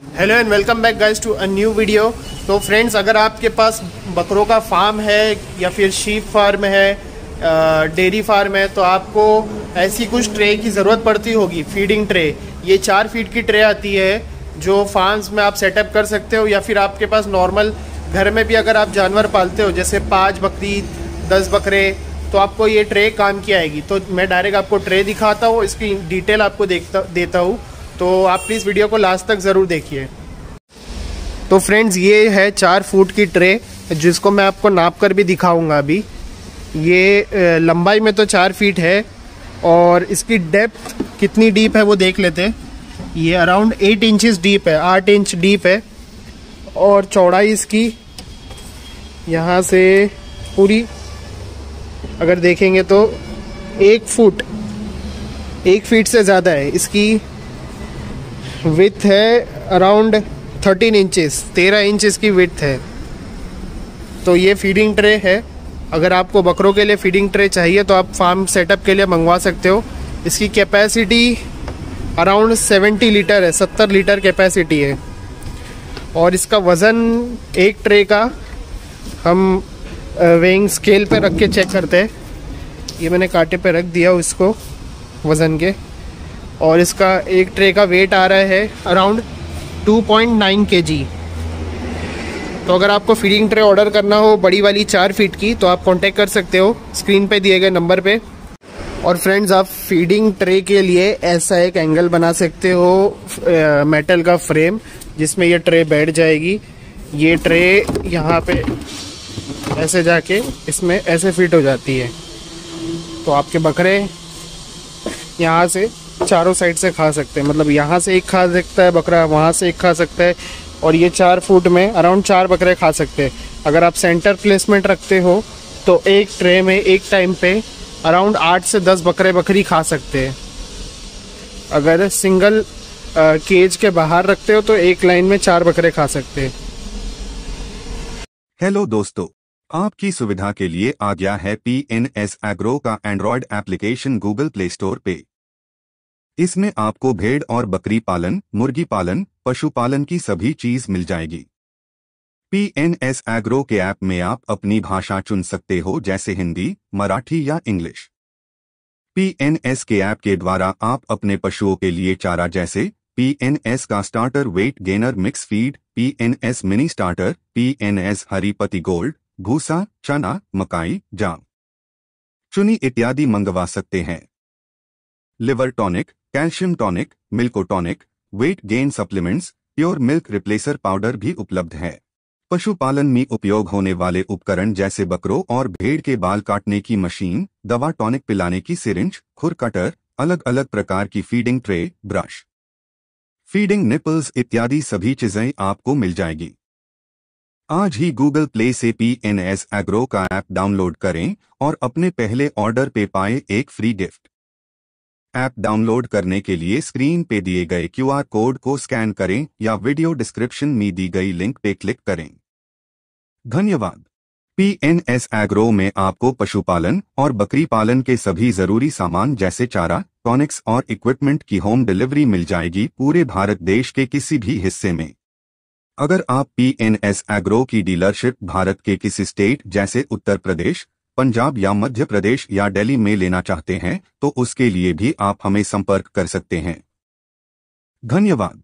Hello and welcome back guys to a new video तो friends अगर आपके पास बकरों का फार्म है या फिर शीप फार्म है डेयरी फार्म है तो आपको ऐसी कुछ ट्रे की ज़रूरत पड़ती होगी फीडिंग ट्रे ये चार फीट की ट्रे आती है जो फार्म्स में आप सेटअप कर सकते हो या फिर आपके पास नॉर्मल घर में भी अगर आप जानवर पालते हो, जैसे पाँच बकरी, दस बकरे तो आपको ये ट्रे काम की आएगी. तो मैं डायरेक्ट आपको ट्रे दिखाता हूँ, इसकी डिटेल आपको देखता, देता हूँ. तो आप प्लीज़ वीडियो को लास्ट तक ज़रूर देखिए। तो फ्रेंड्स ये है चार फुट की ट्रे जिसको मैं आपको नाप कर भी दिखाऊँगा अभी। ये लंबाई में तो चार फीट है, और इसकी डेप्थ कितनी डीप है वो देख लेते हैं। ये अराउंड एट इंचज़ डीप है, आठ इंच डीप है, और चौड़ाई इसकी यहाँ से पूरी, अगर देखेंगे तो एक फुट एक फीट से ज़्यादा है। इसकी विथ है अराउंड थर्टीन इंचेस तेरह इंच इसकी विथ है। तो ये फीडिंग ट्रे है। अगर आपको बकरों के लिए फीडिंग ट्रे चाहिए तो आप फार्म सेटअप के लिए मंगवा सकते हो। इसकी कैपेसिटी अराउंड 70 लीटर है 70 लीटर कैपेसिटी है। और इसका वज़न एक ट्रे का हम वेइंग स्केल पे रख के चेक करते हैं। ये मैंने कांटे पे रख दिया उसको, वज़न के। और इसका एक ट्रे का वेट आ रहा है अराउंड 2.9 केजी तो अगर आपको फीडिंग ट्रे ऑर्डर करना हो बड़ी वाली चार फीट की तो आप कांटेक्ट कर सकते हो स्क्रीन पे दिए गए नंबर पे। और फ्रेंड्स आप फीडिंग ट्रे के लिए ऐसा एक एंगल बना सकते हो मेटल का फ्रेम जिसमें ये ट्रे बैठ जाएगी। ये ट्रे यहाँ पे ऐसे जाके इसमें ऐसे फिट हो जाती है। तो आपके बकरे यहाँ से चारों साइड से खा सकते हैं। मतलब यहाँ से एक खा सकता है बकरा, वहाँ से एक खा सकता है। और ये चार फुट में अराउंड चार बकरे खा सकते हैं। अगर आप सेंटर प्लेसमेंट रखते हो तो एक ट्रे में, एक टाइम पे अराउंड आठ से दस बकरे बकरी खा सकते हैं। अगर सिंगल केज के बाहर रखते हो तो एक लाइन में चार बकरे खा सकते हैं। हेलो दोस्तों, आपकी सुविधा के लिए आ गया है पी एन एस एग्रो का Android application Google Play Store पे। इसमें आपको भेड़ और बकरी पालन, मुर्गी पालन पशुपालन की सभी चीज़ मिल जाएगी। पी एन एस एग्रो के ऐप में आप अपनी भाषा चुन सकते हो, जैसे हिंदी, मराठी या इंग्लिश। पी एन एस के ऐप के द्वारा आप अपने पशुओं के लिए चारा, जैसे पी एन एस का starter weight gainer mix feed P N S mini starter P N S Haripati Gold, भूसा, चना, मकाई, जाम। चुनी इत्यादि मंगवा सकते हैं। Liver tonic calcium tonic, Milkotonic, weight gain supplements, pure milk replacer powder भी उपलब्ध है। पशुपालन में उपयोग होने वाले उपकरण जैसे बकरों और भेड़ के बाल काटने की मशीन, दवा टॉनिक पिलाने की सिरिंज, खुर कटर अलग अलग प्रकार की feeding tray, brush. Feeding nipples इत्यादि सभी चीज़ें आपको मिल जाएगी। आज ही गूगल प्ले से पी एन एस एग्रो का ऐप डाउनलोड करें और अपने पहले ऑर्डर पे पाए एक फ्री गिफ्ट। ऐप डाउनलोड करने के लिए स्क्रीन पे दिए गए क्यूआर कोड को स्कैन करें या वीडियो डिस्क्रिप्शन में दी गई लिंक पे क्लिक करें। धन्यवाद। पी एन एस एग्रो में आपको पशुपालन और बकरी पालन के सभी ज़रूरी सामान जैसे चारा टॉनिक्स और इक्विपमेंट की होम डिलीवरी मिल जाएगी पूरे भारत देश के किसी भी हिस्से में। अगर आप पी एन एस एग्रो की डीलरशिप भारत के किसी स्टेट जैसे उत्तर प्रदेश पंजाब या मध्य प्रदेश या दिल्ली में लेना चाहते हैं तो उसके लिए भी आप हमें संपर्क कर सकते हैं। धन्यवाद।